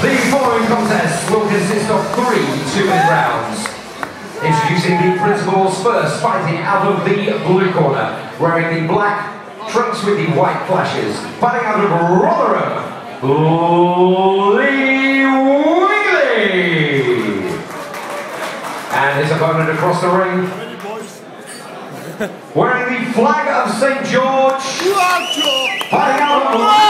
The following contest will consist of three two-minute rounds. Introducing the principals first, fighting out of the blue corner, wearing the black trunks with the white flashes, fighting out of Rotherham, Lee Wingley. And his opponent across the ring, wearing the flag of St. George, fighting out of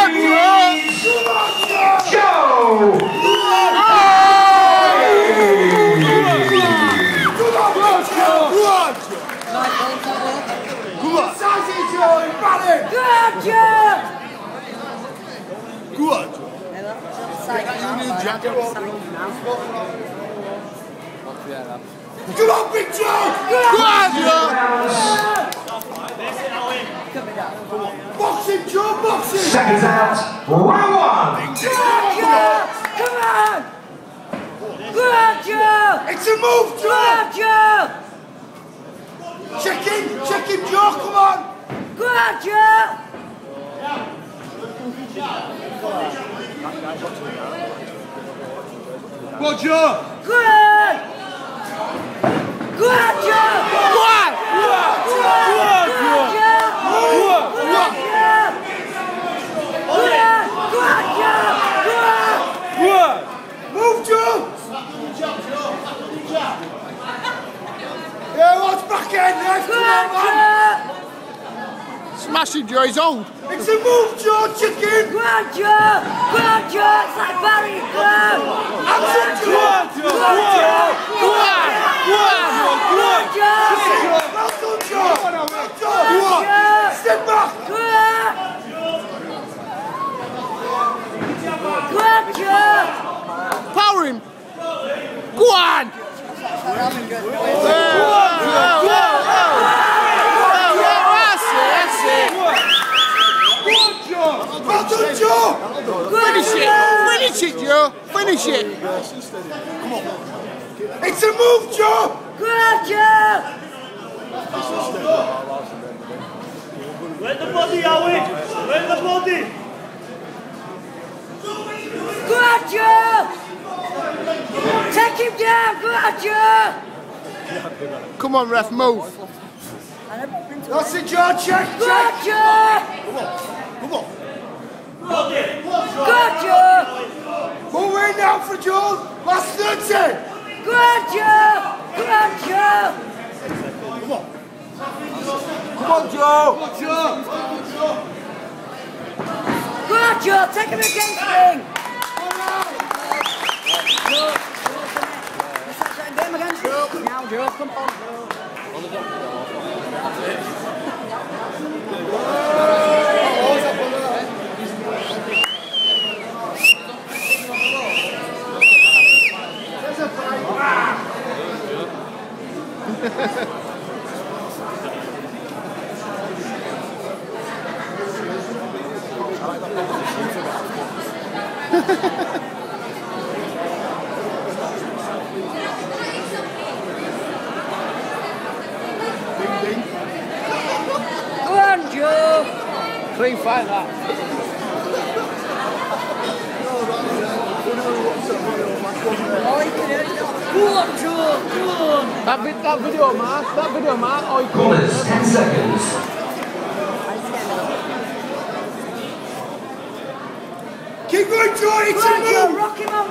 Come on, Big Joe! Rounds. Boxing, Joe, boxing! Seconds out. Round one. Come on! Go on, Joe! It's a move, Go Joe! on, Joe! Check him, check him, Joe, come on! Go on, Joe! Go, Joe! Go on! Go on, Joe! Go on! Go on, Joe! Go on, Joe! Go on! Go on, Joe! Go on! Move, Joe! Yeah, what's back in? Nice, Go come on, on, man! Joe! Smashing Joe, he's old. It's a move, Joe, chicken! Go on, Joe! Go on, Joe! It's like Barry, go on! Hands up, Joe! Go on, Joe! Go on! Go on, Joe! Well done, Joe! Well done! Go on, Joe! Step back! Go on! Go on, Joe! Power him. Go on. That's it, Well done, Joe! Go on, that's it. Joe! Finish it. Finish it, Joe. Finish it. It's a move, Joe! Go on, Joe! Let the body, Owen! Let the body! Go on, Joe! Take him down! Go on, Joe! Come on, ref, move. That's it, Joe, check, Go check! on, Joe! Come on! Go on, Joe! Joe! Go on, Joe! Come on, Joe! Come on, Joe! Go on, Joe! Take him against ring! Game against ring. Now, Joe, come on. Clean fight, that. That, vid- that video, Mark. That video, Mark. Oh, Corners. Ten seconds. Keep going, Joe! It's Go a move! Rock him on,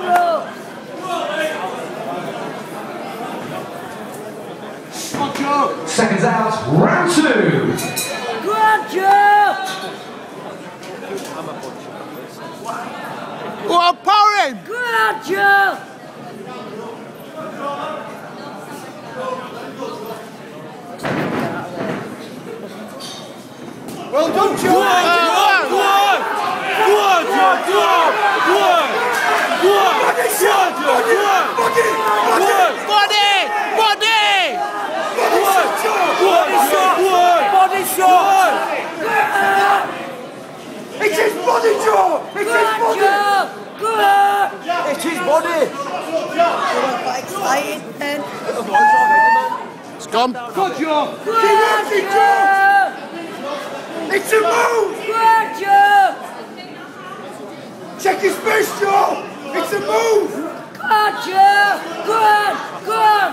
Joe! Seconds out. Round two. Go on, Joe! Go on, power him. Go on, Joe! Well done, Joe! Go on. Go on. Go on, Joe! Go on! Go on! Go on! Body Go on, Joe! Go on! Body! Go on! Body. Body. Go on! Go on, Joe! Go on! his body, Joe! It's Go his on, body! Joe! Go on! It's his body! Got excited then. It's gone. Good, Joe! Go Keep Joe! Joe! It's a move! Go on, Joe! Check his face, Joe! It's a move! Go on, Joe! Go on! Go on!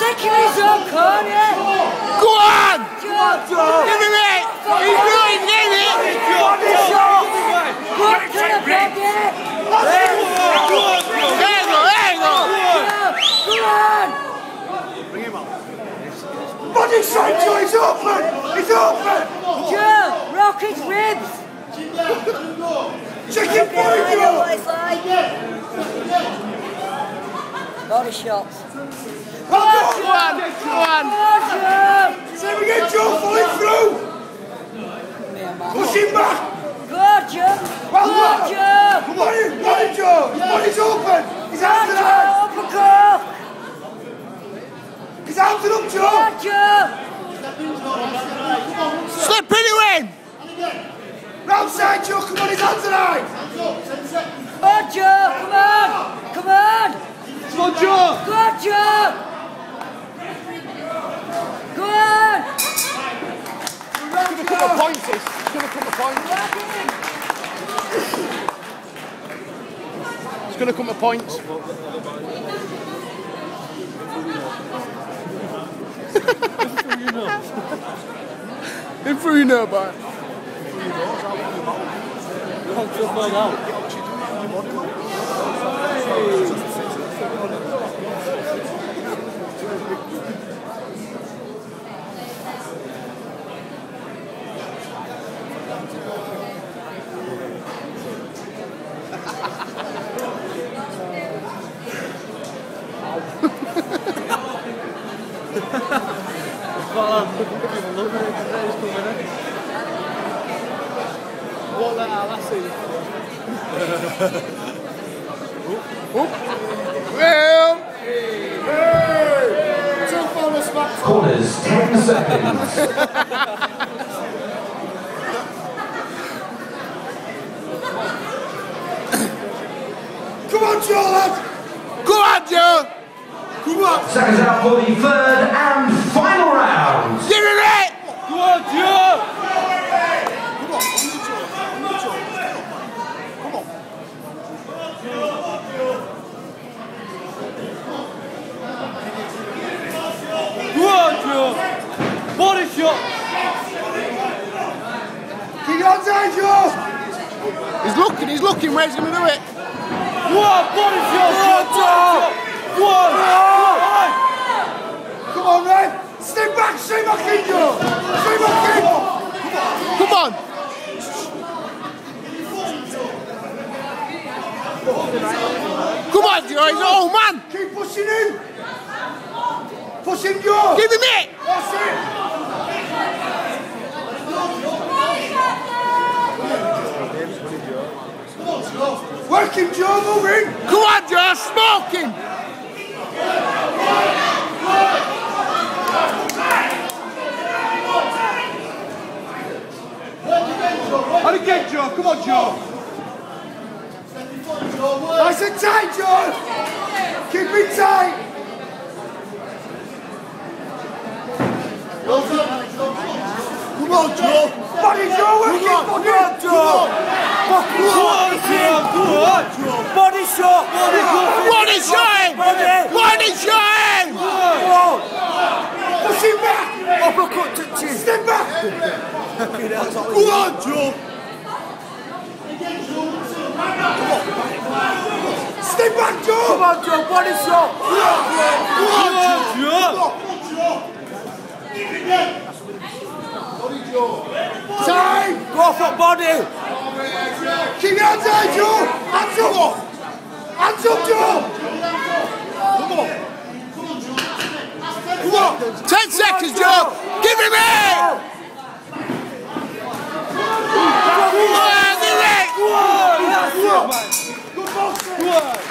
Taking his own corner! Go on! Joe! Give him it! He's it! Body shot! Go on to the body! There you go, there you go! Joe! Go on! Body shot, Joe! It's open! It's open! Joe! Rock his ribs! Check his Okay, body, I know Joe! what it's like. Body shots. Go on, Go on, go on! Go on, Say it again, Joe! Follow through! Push him back! Go on, Joe! Go on, Joe! Come on in! Joe! His body's open! His Go on, hands are Joe! up! Uppercut! His arms are up, Joe! on, Joe! Slip in! Round side, Joe! Come on, his hands are high! Come on, Joe! Come on! Come on! Come on, Joe! Go on, Joe! Go on! Give a couple of points, this. Give a couple of points. It's going to come to points. In through you know, but what that lassie. Well, two Corners, 10 seconds. Come on, Joe, lad! go on, Joe! On! Seconds out for the third and final round. Give it! Joe! Come on, Joe. Body shot. Keep! He's looking, he's looking, where's he going to do it? On, body shot. Joe. Go on. Go on. Come on, Red! Stay back, stay back in, Joe! Stay back in! Come on! Come on, he's oh man! Keep pushing in! Push him, Joe! Give him it! That's it! Work him, Joe, move in! Come on, Joe, smoking! And again, Joe, come on, Joe! Nice and tight, Joe! Keep it tight! Come on, Joe! Body, Joe, body! Come on, Joe! Go on, Joe. Body shot! What is showing? What is showing? Push him back! Uppercut to! Step back! Come on, Joe! Step back, Joe! Come on, Joe, body shot! Come on, Joe. Time! Go for body! Keep your hands high, Joe! Hands up! Hands up, Joe! Come on! Come on! Ten seconds, Joe! Give him it! Come on,